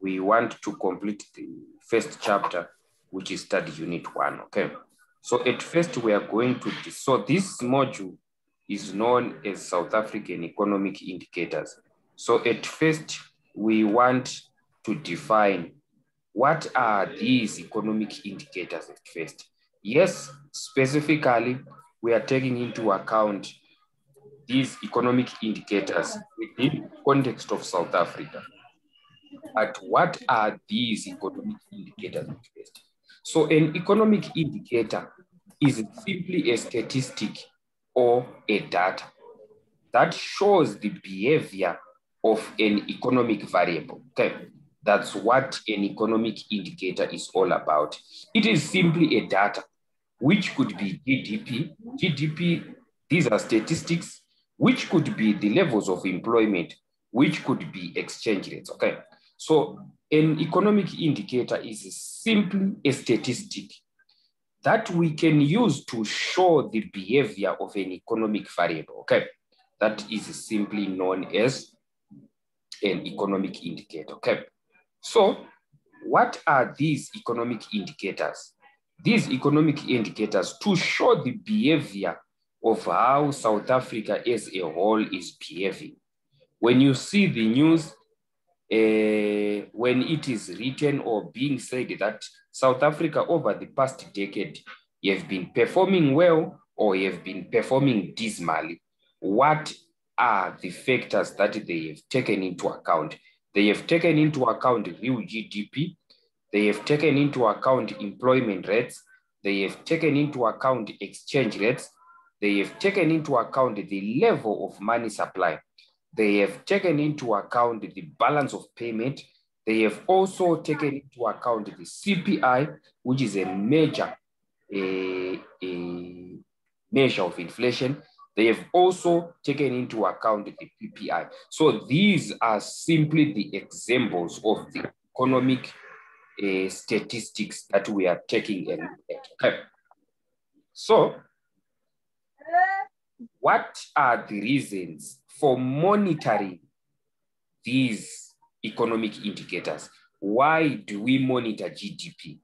we want to complete the first chapter, which is study unit one, okay? So at first we are going to, so this module is known as South African Economic Indicators. So at first we want to define what are these economic indicators at first. Yes, specifically, we are taking into account these economic indicators within context of South Africa. But what are these economic indicators at? So an economic indicator is simply a statistic or a data that shows the behavior of an economic variable. Okay, that's what an economic indicator is all about. It is simply a data, which could be GDP. GDP, these are statistics, which could be the levels of employment, which could be exchange rates. Okay, so an economic indicator is simply a statistic that we can use to show the behavior of an economic variable. Okay, that is simply known as an economic indicator. Okay, so what are these economic indicators? These economic indicators to show the behavior of how South Africa as a whole is behaving. When you see the news, uh, when it is written or being said that South Africa over the past decade have been performing well or have been performing dismally, what are the factors that they have taken into account? They have taken into account real GDP, they have taken into account employment rates, they have taken into account exchange rates, they have taken into account the level of money supply, they have taken into account the balance of payment, they have also taken into account the CPI, which is a major a, a measure of inflation. They have also taken into account the PPI. So these are simply the examples of the economic uh, statistics that we are taking. So what are the reasons for monitoring these economic indicators? Why do we monitor GDP?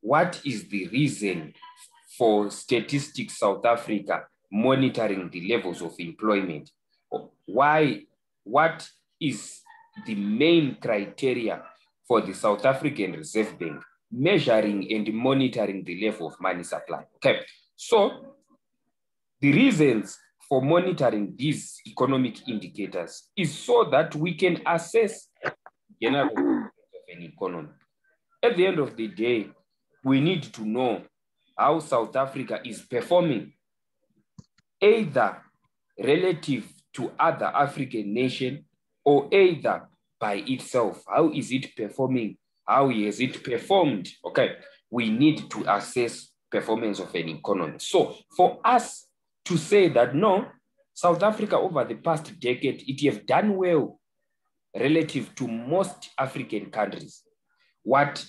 What is the reason for Statistics South Africa monitoring the levels of employment? Why, what is the main criteria for the South African Reserve Bank measuring and monitoring the level of money supply? Okay, so the reasons for monitoring these economic indicators is so that we can assess general of an economy. At the end of the day, we need to know how South Africa is performing, either relative to other African nation or either by itself. How is it performing? How has it performed? Okay, we need to assess performance of an economy. So for us to say that no, South Africa over the past decade, it have done well relative to most African countries. What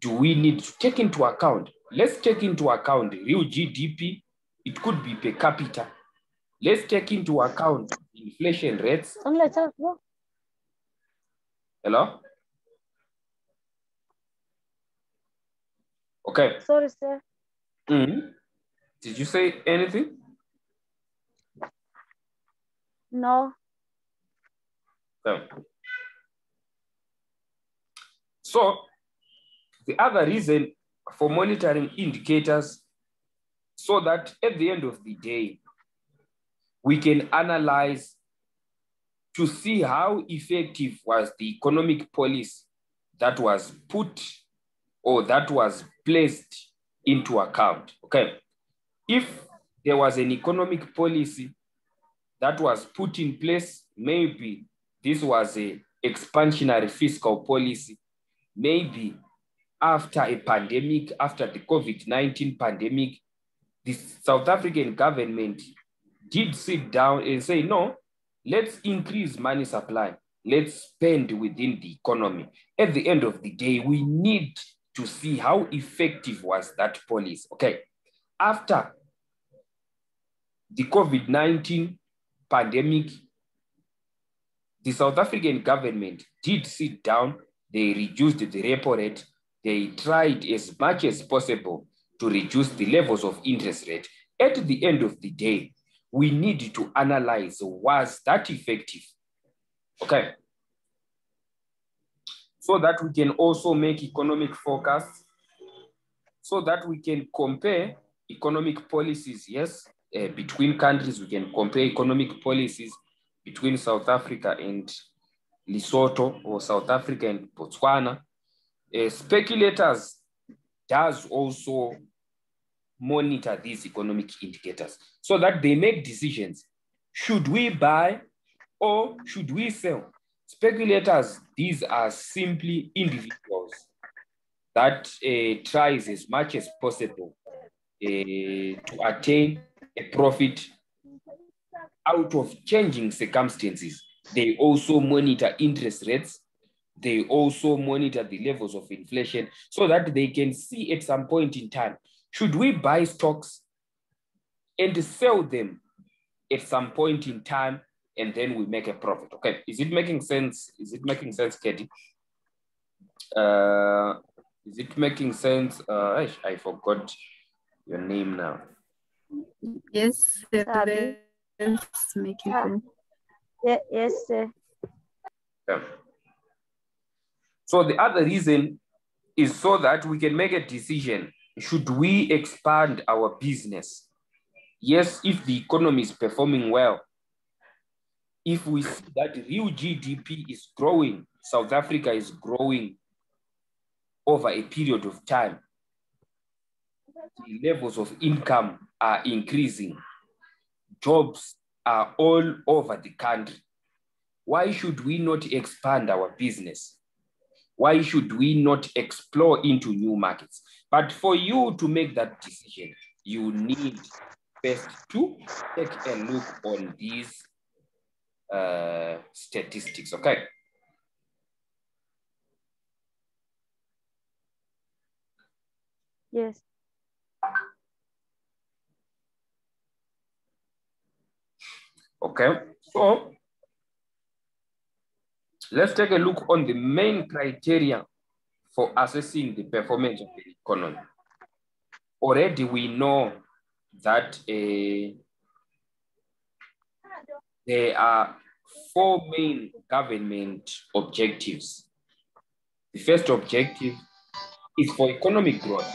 do we need to take into account? Let's take into account real GDP. It could be per capita. Let's take into account inflation rates. Hello? Okay. Sorry, sir. Mm -hmm. Did you say anything? No. No. So the other reason for monitoring indicators so that at the end of the day, we can analyze to see how effective was the economic policy that was put or that was placed into account. Okay. If there was an economic policy that was put in place, maybe this was a expansionary fiscal policy, maybe after a pandemic, after the COVID-19 pandemic, the South African government did sit down and say, no, let's increase money supply. Let's spend within the economy. At the end of the day, we need to see how effective was that policy. Okay. After the COVID-19 pandemic, the South African government did sit down they reduced the repo rate, they tried as much as possible to reduce the levels of interest rate. At the end of the day, we need to analyze was that effective? Okay. So that we can also make economic forecasts, so that we can compare economic policies, yes, uh, between countries, we can compare economic policies between South Africa and Lesotho or South Africa and Botswana. Uh, speculators does also monitor these economic indicators so that they make decisions. Should we buy or should we sell? Speculators, these are simply individuals that uh, tries as much as possible to attain a profit out of changing circumstances. They also monitor interest rates. They also monitor the levels of inflation so that they can see at some point in time should we buy stocks and sell them at some point in time and then we make a profit? Okay, is it making sense? Is it making sense, Katie? Uh, is it making sense? Uh, I forgot your name now. Yes, it is making ah. sense. Yeah, yes, sir. Yeah. So the other reason is so that we can make a decision should we expand our business? Yes, if the economy is performing well, if we see that real GDP is growing, South Africa is growing over a period of time, the levels of income are increasing, jobs are all over the country. Why should we not expand our business? Why should we not explore into new markets? But for you to make that decision, you need first to take a look on these uh, statistics, okay? Yes. Okay, so let's take a look on the main criteria for assessing the performance of the economy. Already we know that uh, there are four main government objectives. The first objective is for economic growth.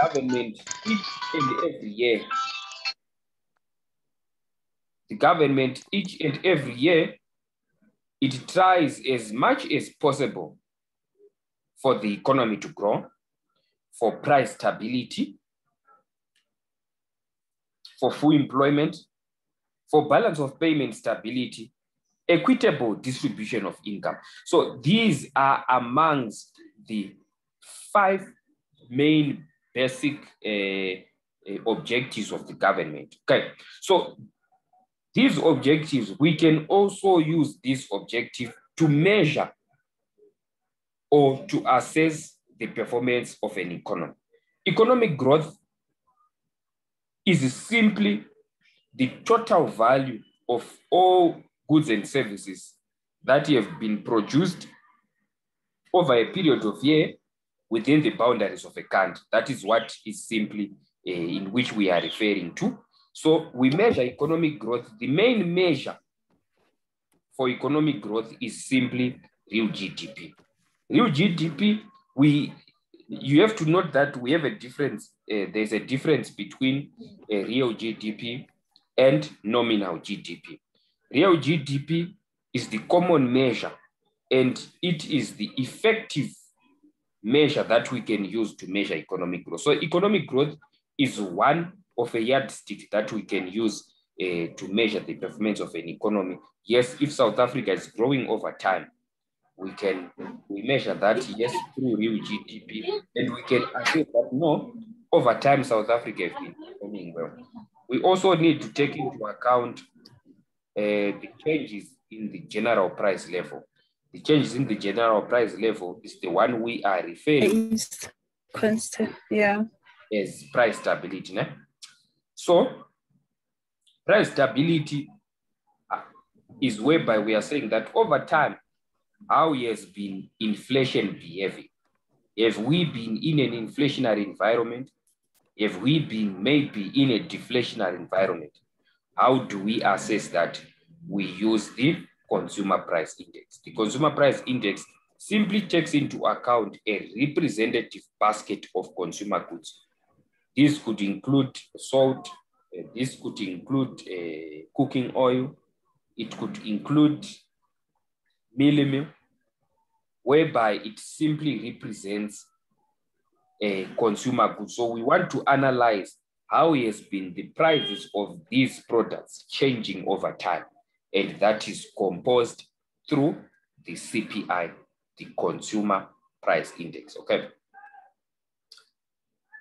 government each and every year, the government each and every year, it tries as much as possible for the economy to grow, for price stability, for full employment, for balance of payment stability, equitable distribution of income. So these are amongst the five main basic uh, uh, objectives of the government. Okay, so these objectives, we can also use this objective to measure or to assess the performance of an economy. Economic growth is simply the total value of all goods and services that have been produced over a period of year within the boundaries of a country. That is what is simply uh, in which we are referring to. So we measure economic growth. The main measure for economic growth is simply real GDP. Real GDP, we you have to note that we have a difference. Uh, there's a difference between a real GDP and nominal GDP. Real GDP is the common measure, and it is the effective measure that we can use to measure economic growth. So, economic growth is one of a yardstick that we can use uh, to measure the performance of an economy. Yes, if South Africa is growing over time, we can we measure that yes through real GDP, and we can assess that no, over time South Africa has been performing well. We also need to take into account uh, the changes in the general price level. The changes in the general price level is the one we are referring constant, yeah, as price stability. Ne? So, price stability uh, is whereby we are saying that over time how has been inflation behaving? Have we been in an inflationary environment? Have we been maybe in a deflationary environment? How do we assess that? We use the consumer price index. The consumer price index simply takes into account a representative basket of consumer goods. This could include salt, uh, this could include uh, cooking oil, it could include meal, whereby it simply represents a consumer good. So we want to analyze how has been the prices of these products changing over time. And that is composed through the CPI, the Consumer Price Index, okay?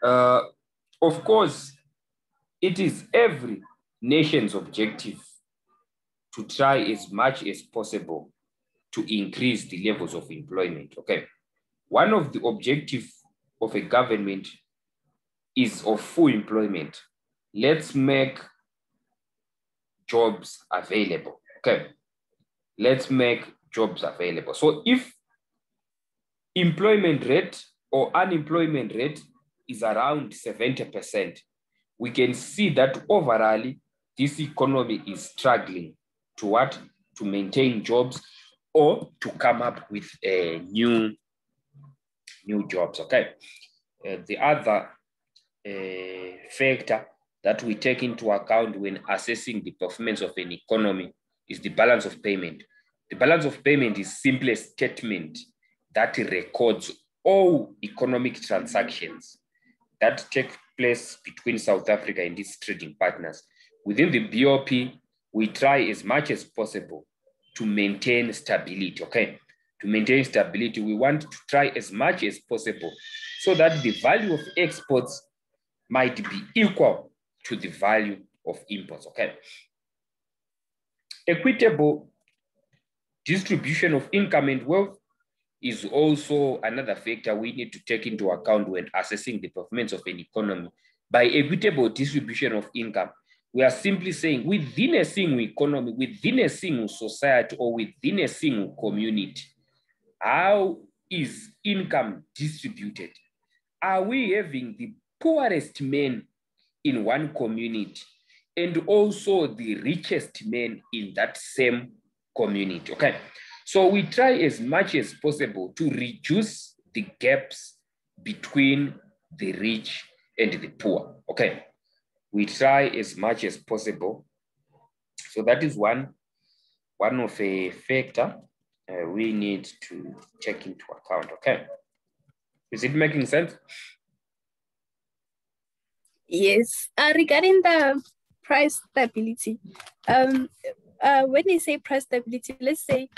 Uh, of course, it is every nation's objective to try as much as possible to increase the levels of employment, okay? One of the objectives of a government is of full employment. Let's make jobs available, okay? Let's make jobs available. So if employment rate or unemployment rate is around 70%, we can see that overall, this economy is struggling to what? To maintain jobs or to come up with a new, new jobs, okay? Uh, the other uh, factor that we take into account when assessing the performance of an economy is the balance of payment. The balance of payment is simply a statement that records all economic transactions that take place between South Africa and its trading partners. Within the BOP, we try as much as possible to maintain stability, okay? To maintain stability, we want to try as much as possible so that the value of exports might be equal to the value of imports, okay? Equitable distribution of income and wealth is also another factor we need to take into account when assessing the performance of an economy. By equitable distribution of income, we are simply saying within a single economy, within a single society, or within a single community, how is income distributed? Are we having the poorest men in one community and also the richest men in that same community? Okay. So we try as much as possible to reduce the gaps between the rich and the poor. Okay. We try as much as possible. So that is one, one of a factor uh, we need to take into account. Okay. Is it making sense? Yes. Uh, regarding the price stability, um, uh, when you say price stability, let's say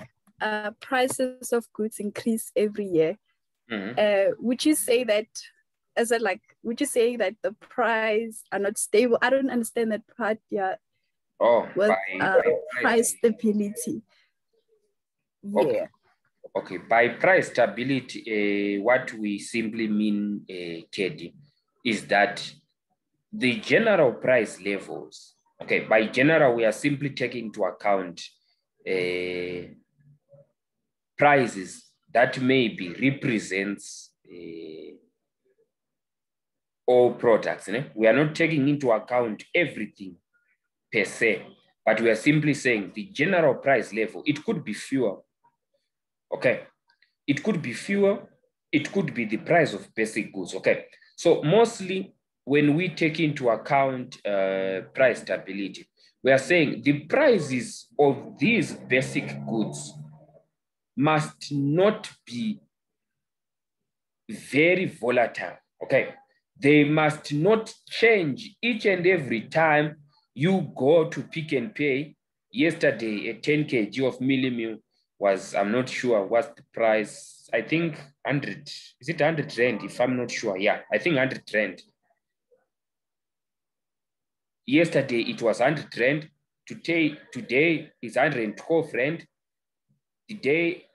uh, prices of goods increase every year. Mhm. Uh, would you say that, as a like, would you say that the price are not stable? I don't understand that part. Yeah, Oh, with by- uh, by price stability. Yeah. Okay, by price stability, uh, what we simply mean, uh, Teddy, is that the general price levels, okay, by general, we are simply taking into account uh, prices that maybe represents uh, all products. né? We are not taking into account everything per se, but we are simply saying the general price level, it could be fuel, Okay. It could be fuel, it could be the price of basic goods. Okay. So mostly when we take into account uh, price stability, we are saying the prices of these basic goods must not be very volatile. Okay. They must not change each and every time you go to Pick n Pay. Yesterday, a 10 kg of mealie was, I'm not sure what's the price. I think 100, is it 100 rand? If I'm not sure. Yeah, I think 100 rand. Yesterday it was 100 rand. Today, today is 112 rand. The day,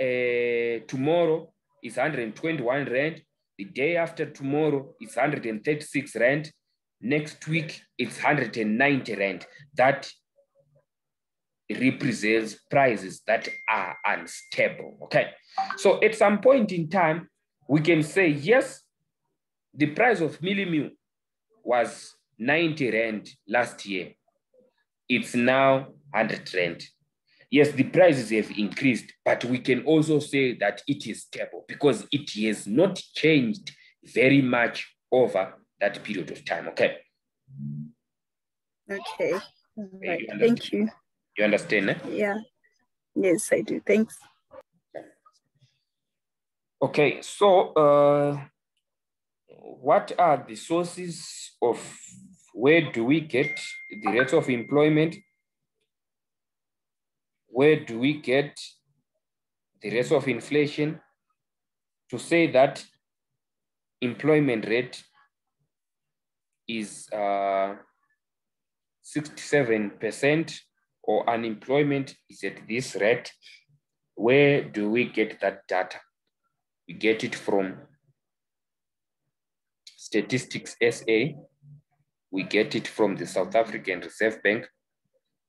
uh, tomorrow is 121 rand. The day after tomorrow is 136 rand. Next week it's 190 rand. That represents prices that are unstable. Okay. So at some point in time, we can say, yes, the price of mealie meal was 90 Rand last year. It's now 100 Rand. Yes, the prices have increased, but we can also say that it is stable because it has not changed very much over that period of time. Okay. Okay. Right. you Thank you. You understand? Eh? Yeah. Yes, I do. Thanks. Okay, so uh, what are the sources of where do we get the rates of employment? Where do we get the rates of inflation? To say that employment rate is uh, 67% or unemployment is at this rate, where do we get that data? We get it from Statistics SA. We get it from the South African Reserve Bank.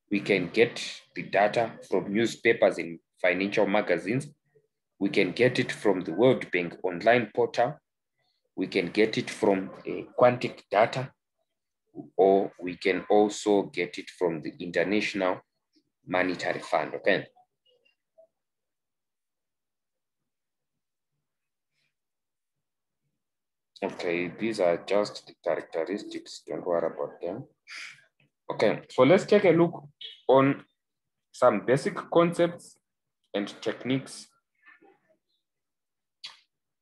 We can get the data from newspapers and financial magazines. We can get it from the World Bank online portal. We can get it from a Quantec data, or we can also get it from the International Monetary Fund, okay? Okay, these are just the characteristics, don't worry about them. Okay, so let's take a look on some basic concepts and techniques.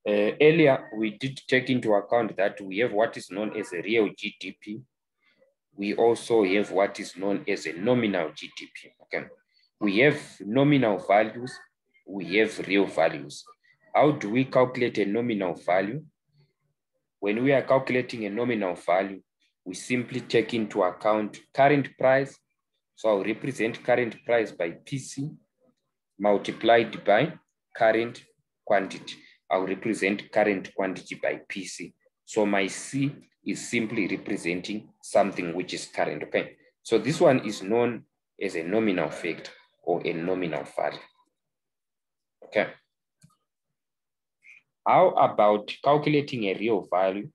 Uh, earlier, we did take into account that we have what is known as a real GDP. We also have what is known as a nominal GDP, okay? We have nominal values, we have real values. How do we calculate a nominal value? When we are calculating a nominal value, we simply take into account current price. So I'll represent current price by PC multiplied by current quantity. I'll represent current quantity by PC. So my C is simply representing something which is current, okay? So this one is known as a nominal factor or a nominal value, okay? How about calculating a real value?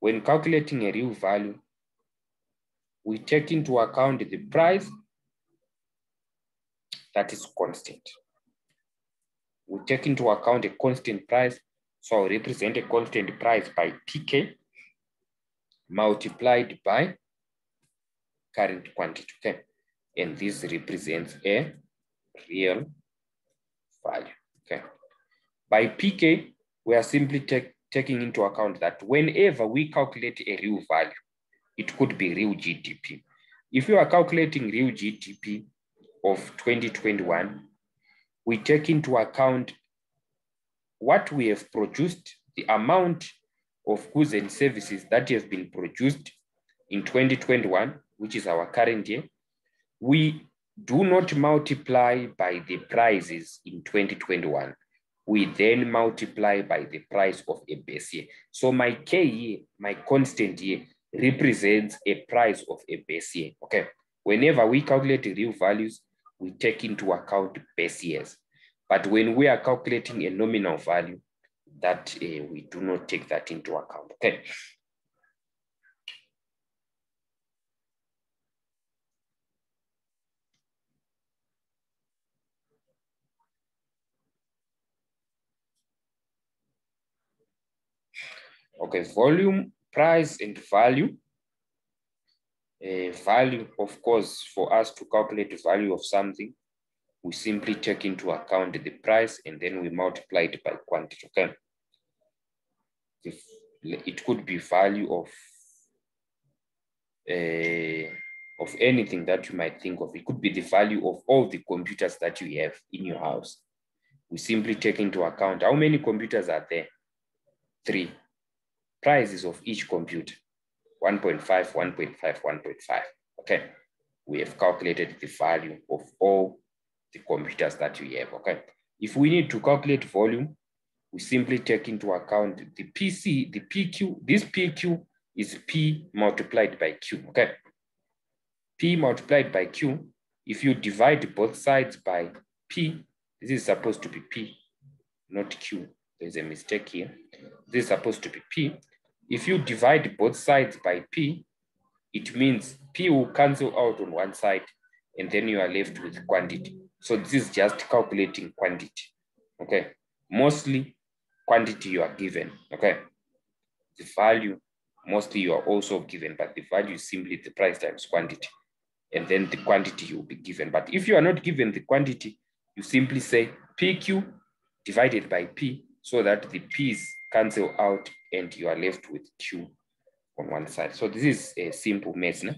When calculating a real value, we take into account the price that is constant. We take into account a constant price. So I'll represent a constant price by PK multiplied by current quantity, okay? And this represents a real value, okay? By PK, we are simply taking into account that whenever we calculate a real value, it could be real GDP. If you are calculating real GDP of 2021, we take into account what we have produced, the amount of goods and services that have been produced in 2021, which is our current year. We do not multiply by the prices in 2021 we then multiply by the price of a base year. So my K year, my constant year, represents a price of a base year, okay? Whenever we calculate real values, we take into account base years. But when we are calculating a nominal value, that uh, we do not take that into account, okay? Okay, volume, price, and value. Uh, value, of course, for us to calculate the value of something, we simply take into account the price and then we multiply it by quantity, okay? If it could be value of, uh, of anything that you might think of. It could be the value of all the computers that you have in your house. We simply take into account how many computers are there? Three prices of each computer, 1.5, 1.5, 1.5, okay? We have calculated the value of all the computers that we have, okay? If we need to calculate volume, we simply take into account the PC, the PQ, this PQ is P multiplied by Q, okay? P multiplied by Q if you divide both sides by P, this is supposed to be P, not Q. There's a mistake here. This is supposed to be P. If you divide both sides by P, it means P will cancel out on one side and then you are left with quantity. So this is just calculating quantity, okay? Mostly quantity you are given, okay? The value, mostly you are also given, but the value is simply the price times quantity. And then the quantity you will be given. But if you are not given the quantity, you simply say PQ divided by P so that the P's cancel out and you are left with Q on one side. So this is a simple mess. No?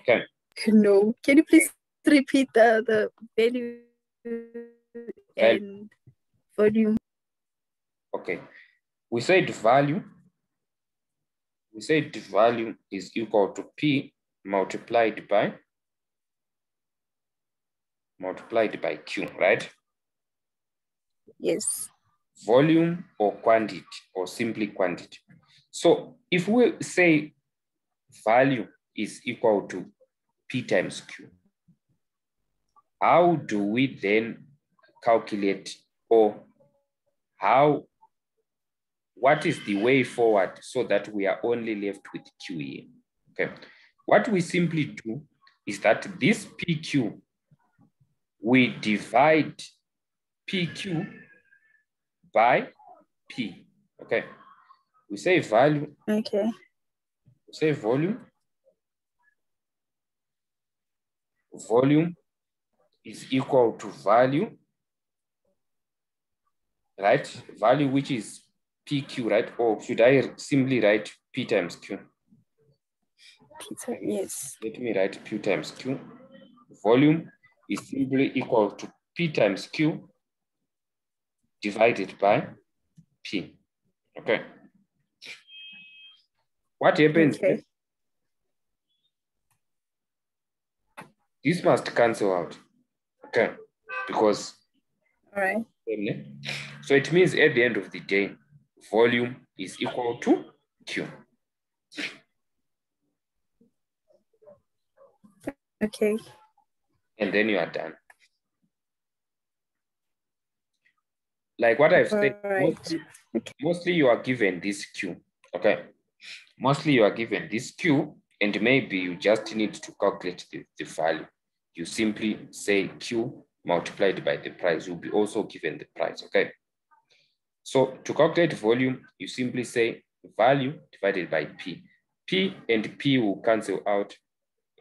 Okay. No. Can you please repeat the, the value and volume? Okay. We said value. We said value is equal to P multiplied by multiplied by Q, right? Yes. Volume or quantity or simply quantity. So if we say value is equal to P times Q, how do we then calculate or how, what is the way forward so that we are only left with Q here? Okay. What we simply do is that this PQ, we divide PQ by P, okay? We say value, Okay. we say volume. Volume is equal to value, right? Value which is PQ, right? Or should I simply write P times Q? Peter, yes. Let me write Q times Q. Volume is simply equal to P times Q divided by P. Okay. What happens? Okay. This must cancel out. Okay. Because All right. so it means at the end of the day, volume is equal to Q. Okay. And then you are done. Like what I've said, Alright. mostly, mostly you are given this Q, okay? Mostly you are given this Q and maybe you just need to calculate the, the value. You simply say Q multiplied by the price, you'll be also given the price, okay? So to calculate volume, you simply say value divided by P. P and P will cancel out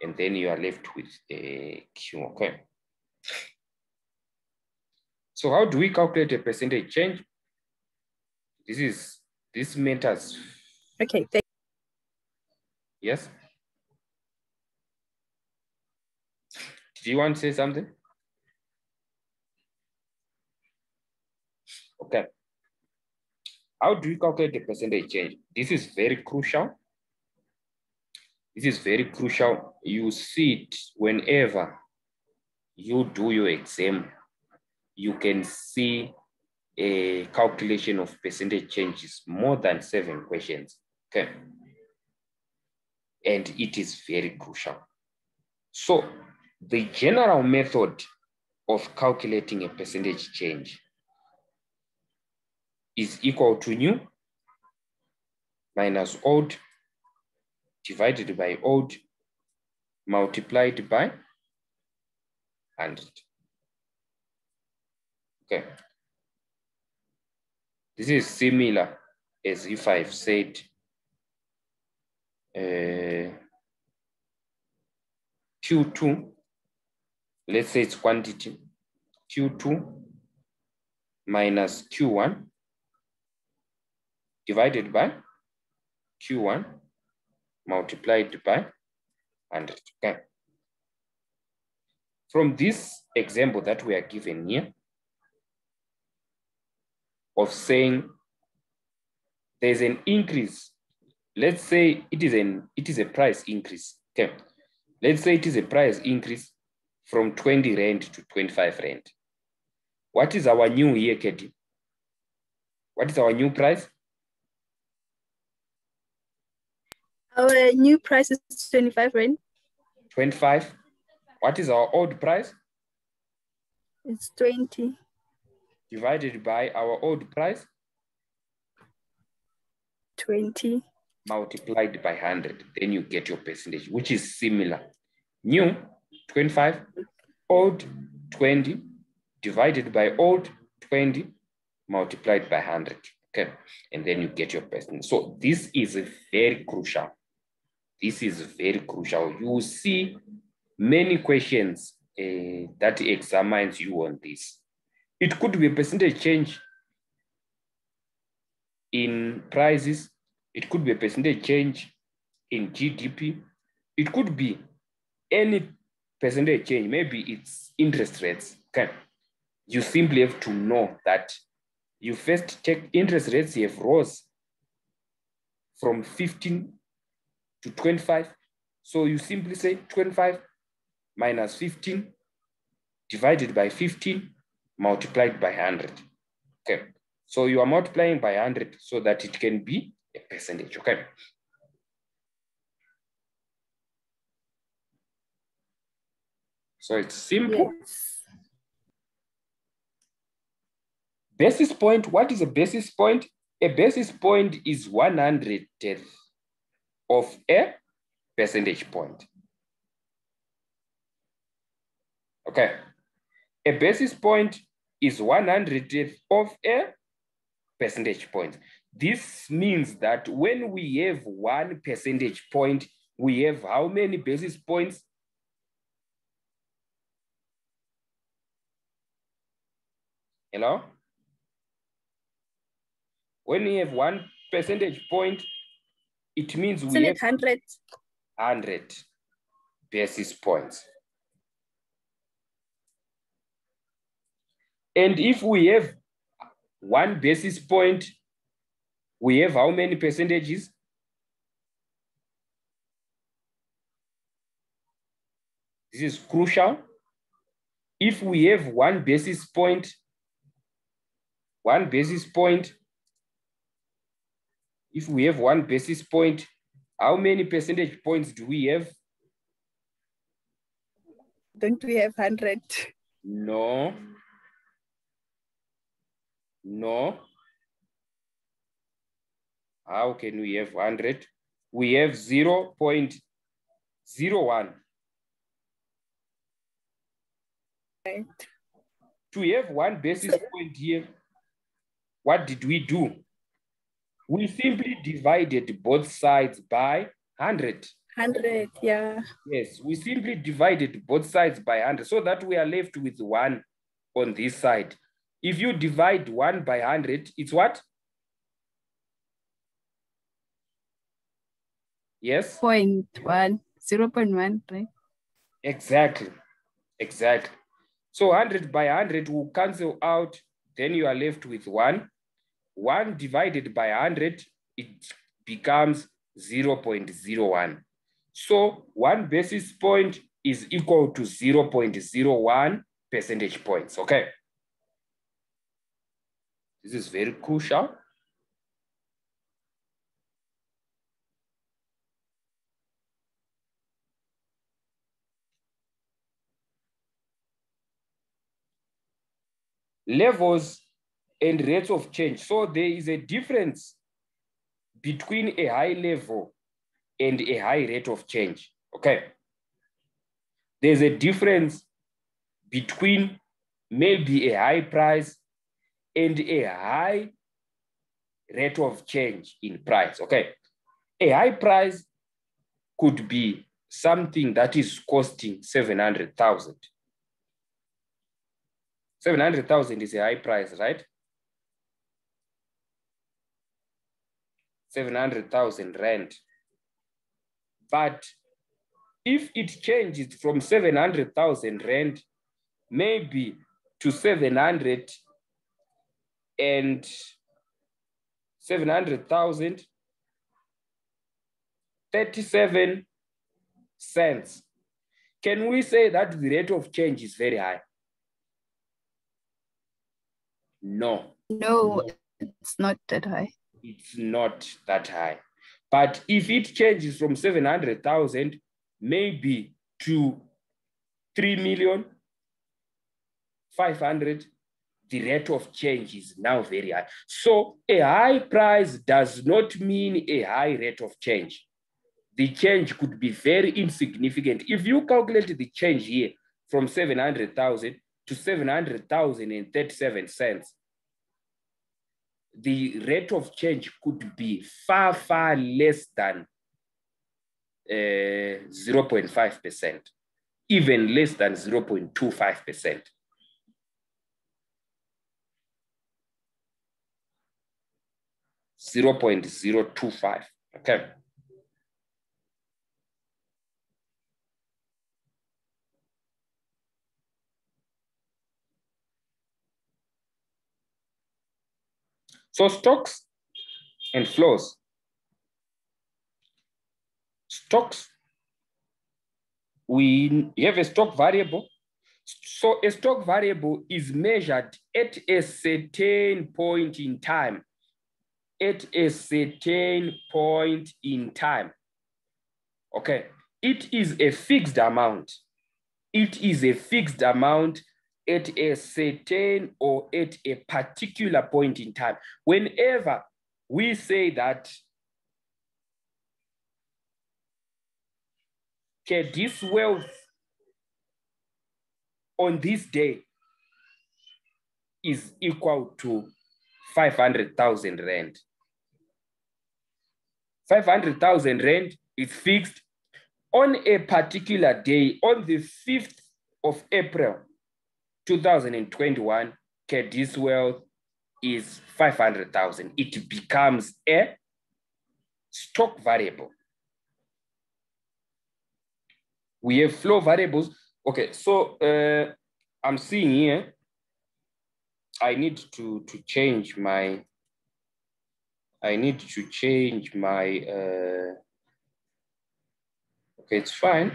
and then you are left with a Q, okay? So how do we calculate a percentage change? This is, this matters, Okay. Thank yes? Do you want to say something? Okay. How do you calculate the percentage change? This is very crucial. This is very crucial. You see it whenever you do your exam, you can see a calculation of percentage changes more than seven questions. Okay. And it is very crucial. So the general method of calculating a percentage change is equal to new minus old divided by old multiplied by 100. Okay. This is similar as if I've said uh, Q2, let's say it's quantity, Q2 minus Q1 divided by Q1 multiplied by 100. Okay. From this example that we are given here of saying there's an increase, let's say it is an it is a price increase. Okay. Let's say it is a price increase from 20 rand to 25 rand. What is our new year, Katie? What is our new price? Our new price is 25 rand. 25. What is our old price? It's 20. Divided by our old price 20. multiplied by 100. Then you get your percentage, which is similar. New 25, old 20, divided by old 20, multiplied by 100. Okay. And then you get your percentage. So this is a very crucial. This is very crucial. You will see many questions uh, that examines you on this. It could be a percentage change in prices. It could be a percentage change in GDP. It could be any percentage change. Maybe it's interest rates. Okay. You simply have to know that you first check interest rates have rose from 15 to 25. So you simply say 25 minus 15 divided by 15 multiplied by 100. Okay. So you are multiplying by 100 so that it can be a percentage. Okay. So it's simple. Yes. Basis point, what is a basis point? A basis point is 100th of a percentage point. Okay. A basis point is 100th of a percentage point. This means that when we have one percentage point, we have how many basis points? Hello? When we have one percentage point, it means we Isn't have 100? 100 basis points. And if we have one basis point, we have how many percentages? This is crucial. If we have one basis point, one basis point, if we have one basis point, how many percentage points do we have? Don't we have 100? No. No. How can we have 100? We have 0 0.01. Right. To have one basis point here, what did we do? We simply divided both sides by 100. 100, yeah. Yes, we simply divided both sides by 100 so that we are left with one on this side. If you divide one by 100, it's what? Yes, Point one, 0.1, right? exactly. Exactly. So 100 by 100 will cancel out, then you are left with one. One divided by 100, it becomes 0.01. So one basis point is equal to 0.01 percentage points, okay? This is very crucial. Levels and rates of change. So there is a difference between a high level and a high rate of change, okay? There's a difference between maybe a high price and a high rate of change in price. Okay. A high price could be something that is costing 700,000. 700,000 is a high price, right? 700,000 rand. But if it changes from 700,000 rand, maybe to 700 and 700,000, 37 cents. Can we say that the rate of change is very high? No, No, it's not that high. It's not that high. But if it changes from 700,000 maybe to 3 million, 500, the rate of change is now very high. So a high price does not mean a high rate of change. The change could be very insignificant. If you calculate the change here from 700,000 to 700,037 cents, the rate of change could be far, far less than uh, 0.5%, even less than 0.25%. Zero point zero two five. Okay. So stocks and flows. Stocks, we have a stock variable. So a stock variable is measured at a certain point in time. At a certain point in time. Okay, it is a fixed amount. It is a fixed amount at a certain or at a particular point in time. Whenever we say that okay, this wealth on this day is equal to 500,000 rand. 500,000 rand is fixed on a particular day, on the 5th of April, 2021, this wealth is 500,000. It becomes a stock variable. We have flow variables. Okay, so uh, I'm seeing here, I need to, to change my, I need to change my, uh, okay, it's fine.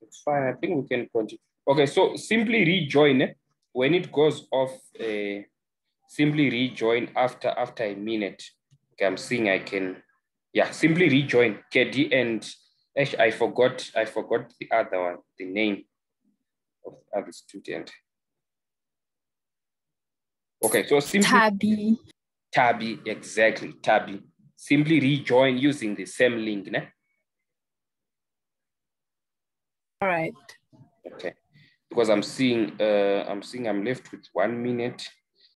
It's fine, I think we can continue. Okay, so simply rejoin eh? when it goes off. Uh, simply rejoin after after a minute. Okay, I'm seeing I can. Yeah, simply rejoin KD and actually I forgot I forgot the other one, the name of the other student. Okay, so simply Tabby. Tabby, exactly, Tabby. Simply rejoin using the same link. Ne? All right. Because I'm seeing uh, I'm seeing I'm left with one minute.